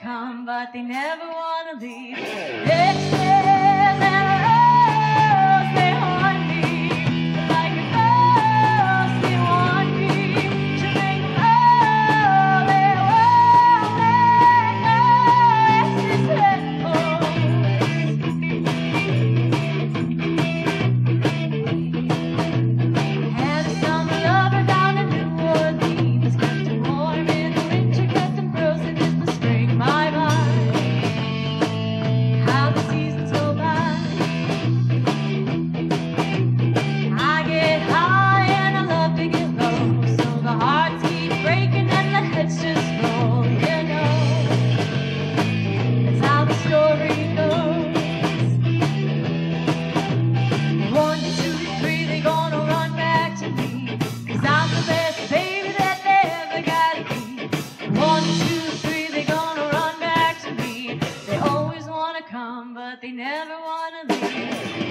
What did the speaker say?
come, but they never wanna leave. but they never wanna leave.